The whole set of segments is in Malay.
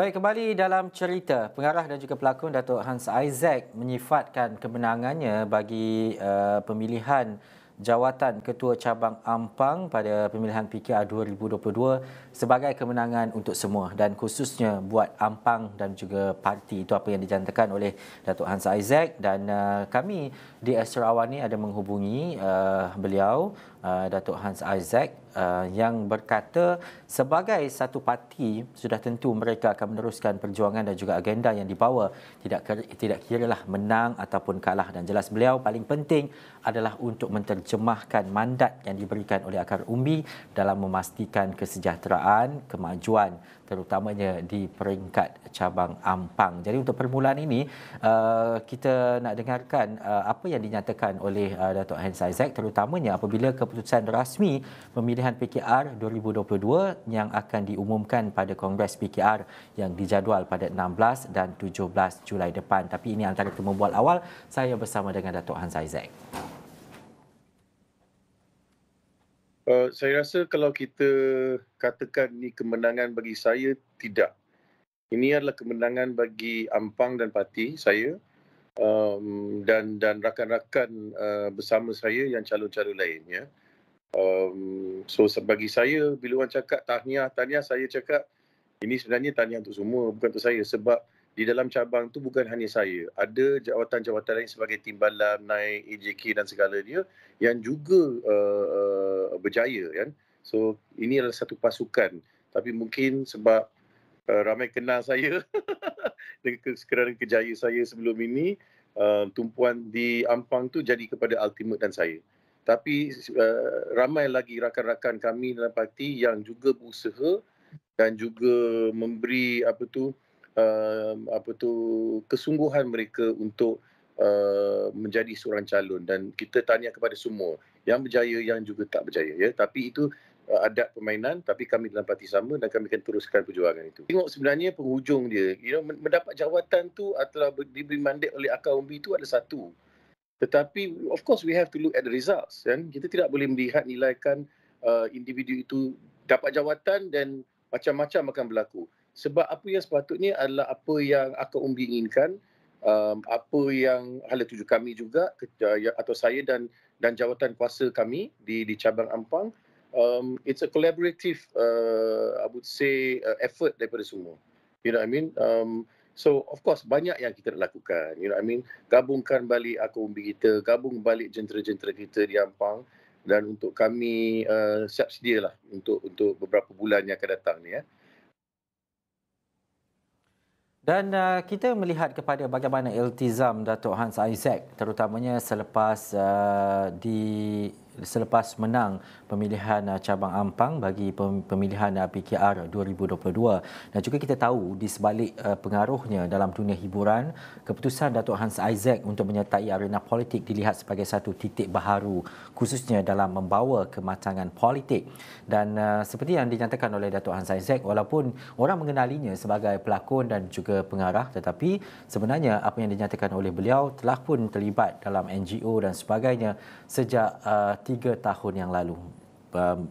Baik, kembali dalam cerita. Pengarah dan juga pelakon Datuk Hans Isaac menyifatkan kemenangannya bagi uh, pemilihan jawatan Ketua Cabang Ampang pada pemilihan PKR 2022 sebagai kemenangan untuk semua dan khususnya buat Ampang dan juga parti itu apa yang dijantakan oleh Datuk Hans Isaac dan uh, kami di Astro Awani ada menghubungi uh, beliau uh, Datuk Hans Isaac uh, yang berkata sebagai satu parti sudah tentu mereka akan meneruskan perjuangan dan juga agenda yang dibawa tidak tidak kiralah menang ataupun kalah dan jelas beliau paling penting adalah untuk menterjemahkan mandat yang diberikan oleh akar umbi dalam memastikan kesejahteraan kemajuan terutamanya di peringkat cabang Ampang. Jadi untuk permulaan ini uh, kita nak dengarkan uh, apa yang dinyatakan oleh uh, Datuk Hans Isaac terutamanya apabila keputusan rasmi pemilihan PKR 2022 yang akan diumumkan pada Kongres PKR yang dijadual pada 16 dan 17 Julai depan. Tapi ini antara membual awal saya bersama dengan Datuk Hans Isaac. Uh, saya rasa kalau kita katakan ini kemenangan bagi saya, tidak. Ini adalah kemenangan bagi Ampang dan Parti saya um, dan dan rakan-rakan uh, bersama saya yang calon-calon lain. Ya. Um, so bagi saya, bila orang cakap tahniah, tahniah saya cakap ini sebenarnya tahniah untuk semua, bukan untuk saya. Sebab di dalam cabang tu bukan hanya saya. Ada jawatan-jawatan lain sebagai timbalan, naik, AJK dan segala dia yang juga uh, uh, berjaya. Kan? So ini adalah satu pasukan. Tapi mungkin sebab uh, ramai kenal saya dengan sekiranya kejayaan saya sebelum ini, uh, tumpuan di Ampang tu jadi kepada ultimate dan saya. Tapi uh, ramai lagi rakan-rakan kami dalam parti yang juga berusaha dan juga memberi apa tu uh, apa tu kesungguhan mereka untuk uh, menjadi seorang calon. Dan kita tanya kepada semua yang berjaya yang juga tak berjaya ya. Tapi itu uh, adat permainan tapi kami dalam parti sama dan kami akan teruskan perjuangan itu. Tengok sebenarnya penghujung dia you know mendapat jawatan tu atau diberi mandat oleh akar umbi itu ada satu tetapi of course we have to look at the results kan? Kita tidak boleh melihat nilaikan uh, individu itu dapat jawatan dan macam-macam akan berlaku. Sebab apa yang sepatutnya adalah apa yang akar umbi inginkan um, apa yang hala tuju kami juga uh, ya, atau saya dan dan jawatan kuasa kami di di cabang Ampang um, it's a collaborative uh, I would say uh, effort daripada semua. You know what I mean? Um, so of course banyak yang kita nak lakukan. You know what I mean? Gabungkan balik umbi kita gabung balik jentera-jentera kita di Ampang. Dan untuk kami uh, siap sedia lah untuk untuk beberapa bulan yang akan datang ni ya. Dan uh, kita melihat kepada bagaimana iltizam Datuk Hans Isaac terutamanya selepas uh, di selepas menang pemilihan uh, cabang Ampang bagi pemilihan uh, PKR 2022 dan juga kita tahu di sebalik uh, pengaruhnya dalam dunia hiburan keputusan Datuk Hans Isaac untuk menyertai arena politik dilihat sebagai satu titik baharu khususnya dalam membawa kematangan politik. Dan seperti yang dinyatakan oleh Datuk Hans Isaac walaupun orang mengenalinya sebagai pelakon dan juga pengarah tetapi sebenarnya apa yang dinyatakan oleh beliau telah pun terlibat dalam NGO dan sebagainya sejak uh, tiga tahun yang lalu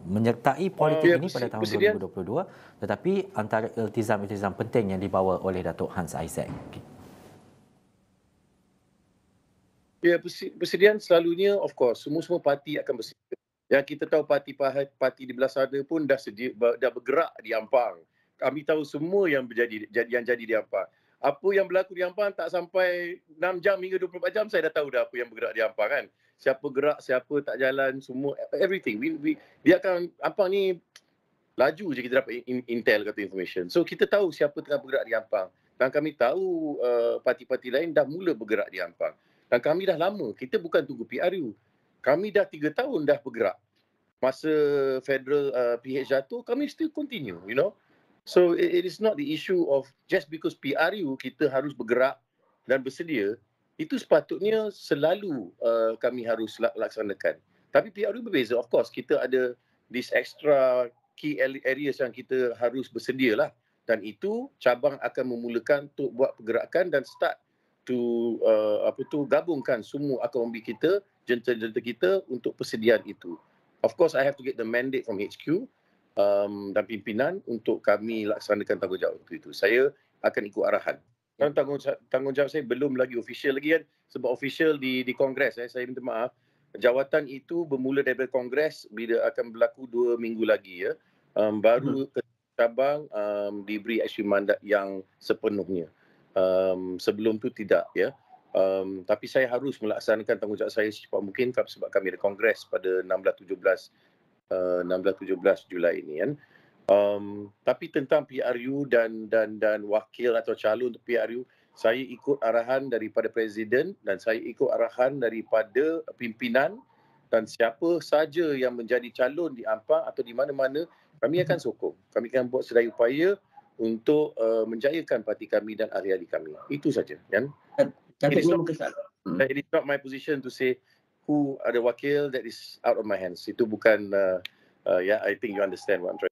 menyertai politik uh, ini pada tahun presiden. 2022 tetapi antara iltizam-iltizam penting yang dibawa oleh Datuk Hans Isaac. Ya, persediaan selalunya of course semua-semua parti akan bersedia. Yang kita tahu parti parti di belah sana pun dah sedia dah bergerak di Ampang. Kami tahu semua yang berjadi yang jadi di Ampang. Apa yang berlaku di Ampang tak sampai 6 jam hingga 24 jam saya dah tahu dah apa yang bergerak di Ampang kan siapa gerak, siapa tak jalan, semua everything. We, we biarkan Ampang ni laju je kita dapat in, intel kata information. So kita tahu siapa tengah bergerak di Ampang. Dan kami tahu uh, parti-parti lain dah mula bergerak di Ampang. Dan kami dah lama, kita bukan tunggu PRU. Kami dah tiga tahun dah bergerak. Masa federal uh, PH jatuh, kami still continue, you know. So it, it is not the issue of just because PRU kita harus bergerak dan bersedia, itu sepatutnya selalu uh, kami harus laksanakan. Tapi PRU berbeza. Of course, kita ada this extra key areas yang kita harus bersedia lah. Dan itu cabang akan memulakan untuk buat pergerakan dan start to uh, apa tu gabungkan semua akaumbi kita, jentera-jentera kita untuk persediaan itu. Of course, I have to get the mandate from HQ. um, dan pimpinan untuk kami laksanakan tanggungjawab itu. Saya akan ikut arahan. Dan tanggungjawab, tanggungjawab saya belum lagi official lagi kan. Sebab official di di kongres eh. saya minta maaf. Jawatan itu bermula daripada kongres bila akan berlaku dua minggu lagi ya. Um, baru hmm. cabang um, diberi action mandat yang sepenuhnya. Um, sebelum tu tidak ya. Um, tapi saya harus melaksanakan tanggungjawab saya secepat mungkin sebab kami ada kongres pada 16 17 uh, 16 17 Julai ini kan Um, tapi tentang PRU dan dan dan wakil atau calon untuk PRU, saya ikut arahan daripada presiden dan saya ikut arahan daripada pimpinan dan siapa saja yang menjadi calon di Ampang atau di mana-mana, kami akan sokong. Kami akan buat sedaya upaya untuk uh, menjayakan parti kami dan ahli-ahli kami. Itu saja, kan? It is, not, hmm. it is not my position to say who ada wakil that is out of my hands. Itu bukan uh, uh, yeah, I think you understand what I'm trying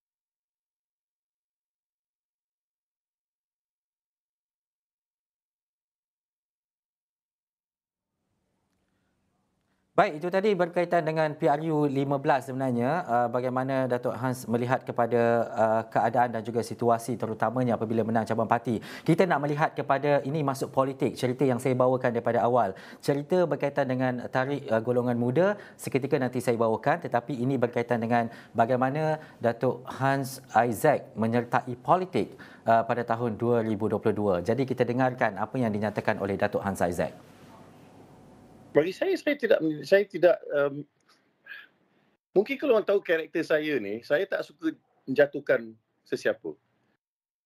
Baik, itu tadi berkaitan dengan PRU 15 sebenarnya uh, bagaimana Datuk Hans melihat kepada uh, keadaan dan juga situasi terutamanya apabila menang cabang parti. Kita nak melihat kepada ini masuk politik, cerita yang saya bawakan daripada awal. Cerita berkaitan dengan tarik uh, golongan muda seketika nanti saya bawakan tetapi ini berkaitan dengan bagaimana Datuk Hans Isaac menyertai politik uh, pada tahun 2022. Jadi kita dengarkan apa yang dinyatakan oleh Datuk Hans Isaac bagi saya saya tidak saya tidak um, mungkin kalau orang tahu karakter saya ni saya tak suka menjatuhkan sesiapa.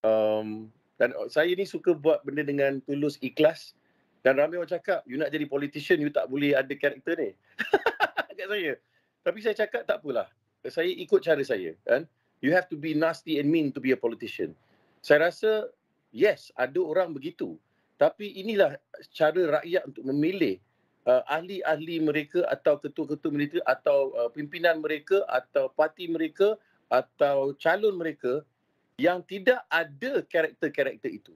Um, dan saya ni suka buat benda dengan tulus ikhlas dan ramai orang cakap you nak jadi politician you tak boleh ada karakter ni. Kat saya. Tapi saya cakap tak apalah. Saya ikut cara saya kan? You have to be nasty and mean to be a politician. Saya rasa yes ada orang begitu. Tapi inilah cara rakyat untuk memilih uh, ahli-ahli mereka atau ketua-ketua mereka atau uh, pimpinan mereka atau parti mereka atau calon mereka yang tidak ada karakter-karakter itu.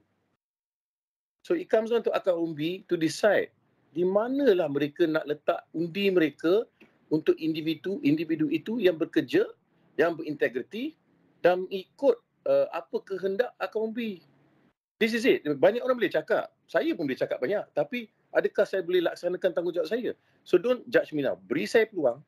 So it comes down to akal umbi to decide di manalah mereka nak letak undi mereka untuk individu individu itu yang bekerja, yang berintegriti dan ikut uh, apa kehendak akal umbi. This is it. Banyak orang boleh cakap. Saya pun boleh cakap banyak. Tapi adakah saya boleh laksanakan tanggungjawab saya? So don't judge me now. Beri saya peluang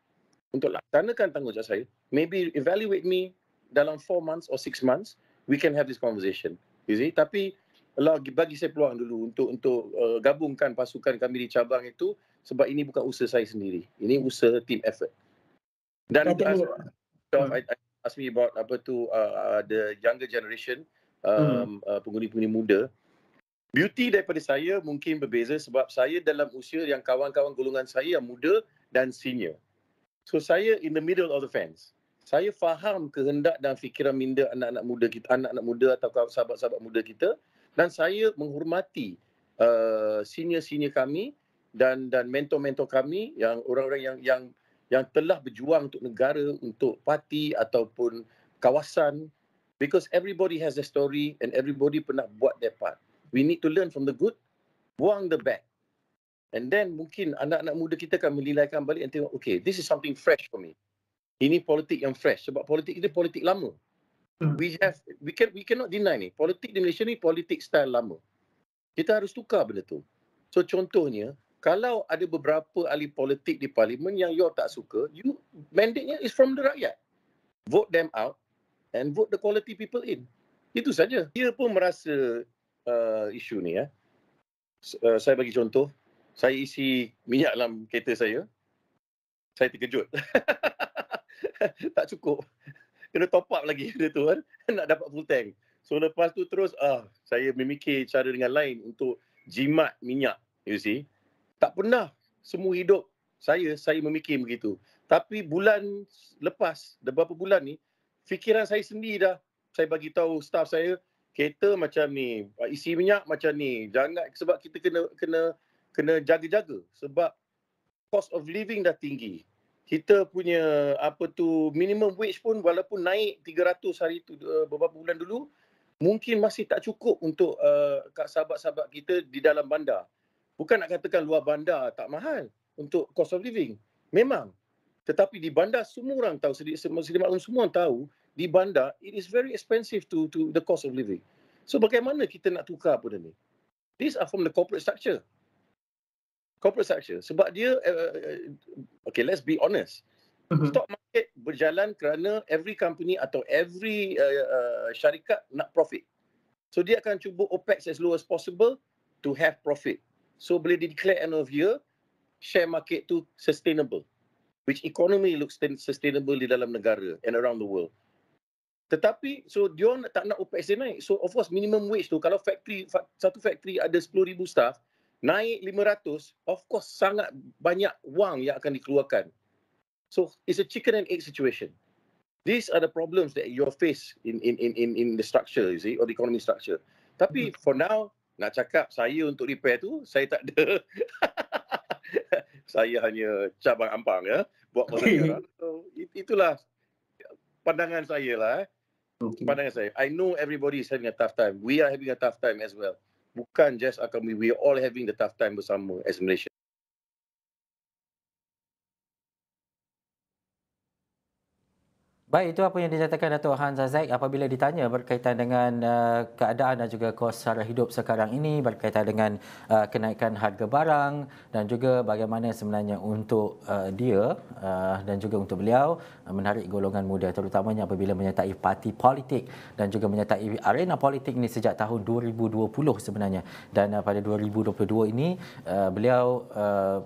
untuk laksanakan tanggungjawab saya. Maybe evaluate me dalam 4 months or 6 months. We can have this conversation. You see? Tapi lagi bagi saya peluang dulu untuk untuk uh, gabungkan pasukan kami di cabang itu sebab ini bukan usaha saya sendiri. Ini usaha team effort. Dan ask, so, I, I ask me about apa tu uh, uh, the younger generation um, hmm. uh, pengundi-pengundi muda Beauty daripada saya mungkin berbeza sebab saya dalam usia yang kawan-kawan golongan saya yang muda dan senior. So saya in the middle of the fence. Saya faham kehendak dan fikiran minda anak-anak muda kita, anak-anak muda atau sahabat-sahabat muda kita dan saya menghormati uh, senior-senior kami dan dan mentor-mentor kami yang orang-orang yang yang yang telah berjuang untuk negara, untuk parti ataupun kawasan because everybody has a story and everybody pernah buat their part we need to learn from the good, buang the bad. And then mungkin anak-anak muda kita akan menilaikan balik and tengok, okay, this is something fresh for me. Ini politik yang fresh. Sebab politik ini politik lama. Hmm. We have, we can, we cannot deny ni. Politik di Malaysia ni politik style lama. Kita harus tukar benda tu. So contohnya, kalau ada beberapa ahli politik di parlimen yang you tak suka, you mandate-nya is from the rakyat. Vote them out and vote the quality people in. Itu saja. Dia pun merasa uh, isu ni ya. Uh, saya bagi contoh, saya isi minyak dalam kereta saya. Saya terkejut. tak cukup. Kena top up lagi benda tu kan. Nak dapat full tank. So lepas tu terus ah saya memikir cara dengan lain untuk jimat minyak, you see. Tak pernah semua hidup saya saya memikir begitu. Tapi bulan lepas, beberapa bulan ni, fikiran saya sendiri dah saya bagi tahu staff saya, kereta macam ni, ah, isi minyak macam ni. Jangan sebab kita kena kena kena jaga-jaga sebab cost of living dah tinggi. Kita punya apa tu minimum wage pun walaupun naik 300 hari tu uh, beberapa bulan dulu mungkin masih tak cukup untuk uh, sahabat-sahabat kita di dalam bandar. Bukan nak katakan luar bandar tak mahal untuk cost of living. Memang. Tetapi di bandar semua orang tahu, maklum semua orang tahu di bandar, it is very expensive to to the cost of living. So bagaimana kita nak tukar benda ni? These are from the corporate structure. Corporate structure. Sebab dia, uh, okay, let's be honest. Mm-hmm. Stock market berjalan kerana every company atau every uh, uh, syarikat nak profit. So dia akan cuba OPEX as low as possible to have profit. So boleh di declare end of year, share market tu sustainable. Which economy looks sustainable di dalam negara and around the world. Tetapi, so dia tak nak OPEX dia naik. So of course minimum wage tu, kalau factory, satu factory ada 10,000 staff, naik 500, of course sangat banyak wang yang akan dikeluarkan. So it's a chicken and egg situation. These are the problems that you face in in in in in the structure, you see, or the economy structure. Tapi hmm. for now, nak cakap saya untuk repair tu, saya tak ada. saya hanya cabang ampang ya, buat masa So itulah pandangan saya lah. Eh. Okay. Pandangan saya. I know everybody is having a tough time. We are having a tough time as well. Bukan just akan we, are all having the tough time bersama as Malaysia. Baik, itu apa yang dinyatakan Datuk Hans Zazik apabila ditanya berkaitan dengan uh, keadaan dan juga kos sara hidup sekarang ini berkaitan dengan uh, kenaikan harga barang dan juga bagaimana sebenarnya untuk uh, dia uh, dan juga untuk beliau uh, menarik golongan muda terutamanya apabila menyertai parti politik dan juga menyertai arena politik ini sejak tahun 2020 sebenarnya. Dan uh, pada 2022 ini uh, beliau uh,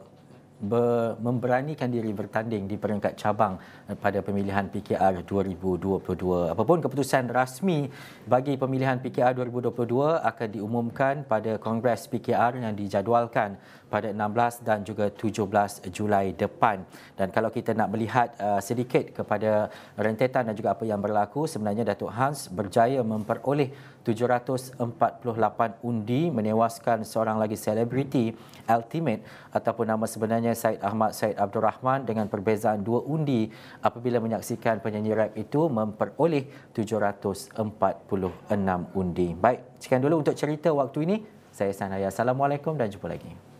memberanikan diri bertanding di peringkat cabang eh, pada pemilihan PKR 2022. Apapun keputusan rasmi bagi pemilihan PKR 2022 akan diumumkan pada Kongres PKR yang dijadualkan pada 16 dan juga 17 Julai depan. Dan kalau kita nak melihat uh, sedikit kepada rentetan dan juga apa yang berlaku, sebenarnya Datuk Hans berjaya memperoleh 748 undi menewaskan seorang lagi selebriti ultimate ataupun nama sebenarnya Said Ahmad Said Abdul Rahman dengan perbezaan dua undi apabila menyaksikan penyanyi rap itu memperoleh 746 undi. Baik, sekian dulu untuk cerita waktu ini. Saya Sanaya. Assalamualaikum dan jumpa lagi.